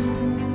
Bye.